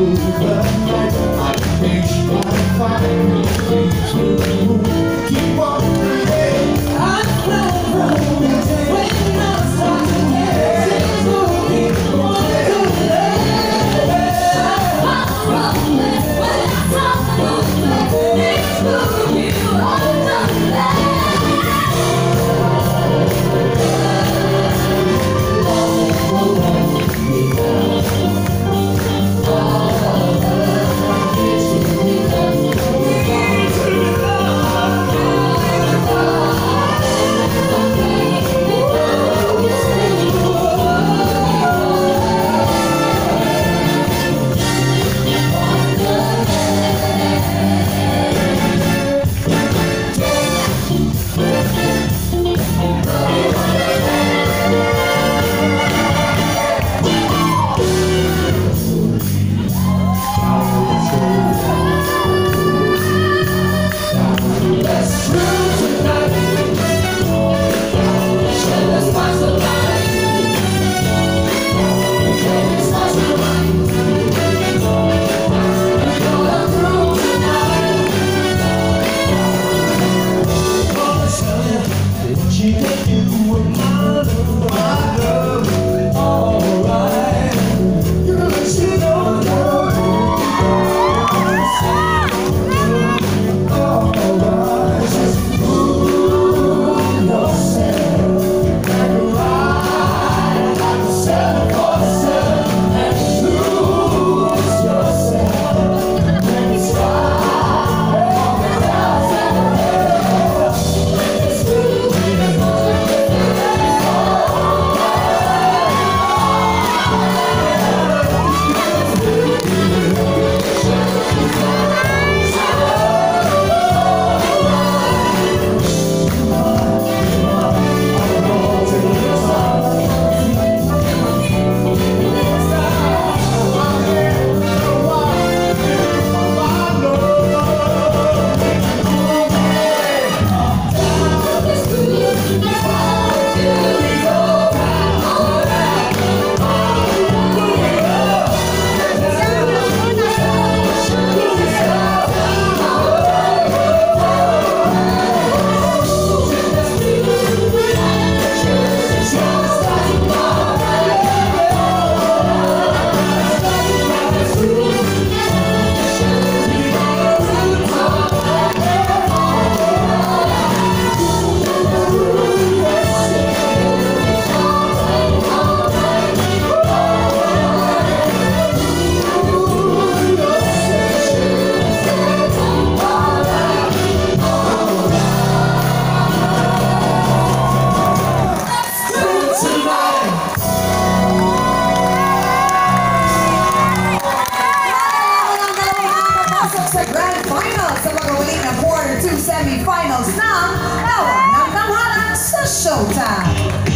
Keep on breathing, I know Somebody sa mga ulit na quarter two semifinals now. Now, now, now, sa Showtime.